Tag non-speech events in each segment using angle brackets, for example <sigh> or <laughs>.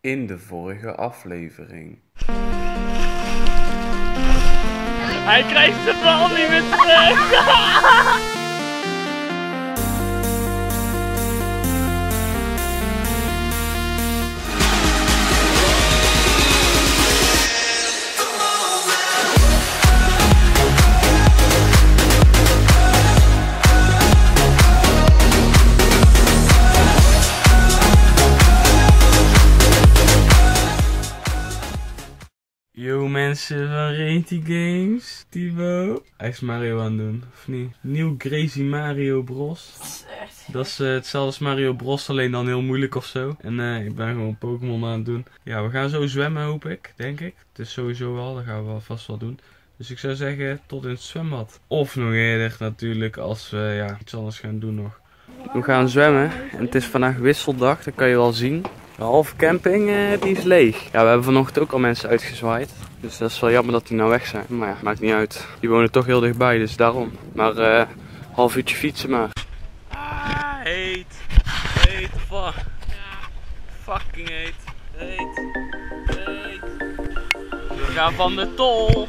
in de vorige aflevering. Hij krijgt de bal niet meer terug. <laughs> mensen van Reti Games, Tivo. Hij is Mario aan het doen, of niet? Nieuw Crazy Mario Bros. Dat is eh, hetzelfde als Mario Bros, alleen dan heel moeilijk of zo. En eh, ik ben gewoon Pokémon aan het doen. Ja, we gaan zo zwemmen hoop ik, denk ik. Het is sowieso wel, dat gaan we wel vast wel doen. Dus ik zou zeggen, tot in het zwembad. Of nog eerder natuurlijk, als we ja, iets anders gaan doen nog. We gaan zwemmen en het is vandaag wisseldag, dat kan je wel zien. De halve camping eh, die is leeg. Ja, we hebben vanochtend ook al mensen uitgezwaaid. Dus dat is wel jammer dat die nou weg zijn. Maar ja, maakt niet uit. Die wonen toch heel dichtbij, dus daarom. Maar eh half uurtje fietsen maar. Ah, heet. Heet, fuck. Fucking heet. Heet. Heet. We gaan van de tol.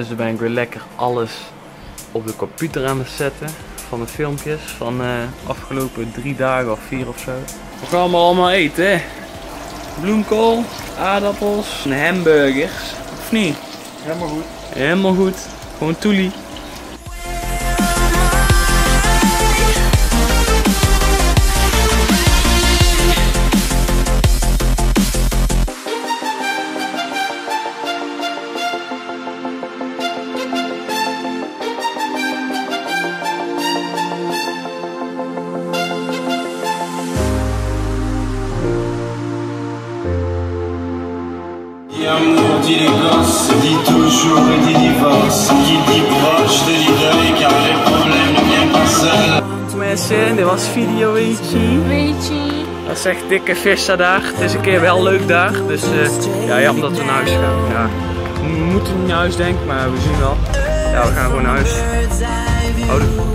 Ondertussen ben ik weer lekker alles op de computer aan het zetten. Van de filmpjes van de afgelopen drie dagen of vier of zo. We gaan allemaal allemaal eten hè. Bloemkool, aardappels en hamburgers. Of niet? Helemaal goed. Helemaal goed. Gewoon toelie. Qui amour dit les gosses, dit toujours et dit divorce. Qui dit proche, te dit deuil, car les problèmes ne viennent pas seuls. Mensen, dit was video Ichi. Dat is echt dikke visserdag. Het is een keer wel leuk dag. Dus eh, ja, jammer dat we naar huis gaan. Ja, we moeten niet naar huis denk ik, maar we zien wel. Ja, we gaan gewoon naar huis. bird's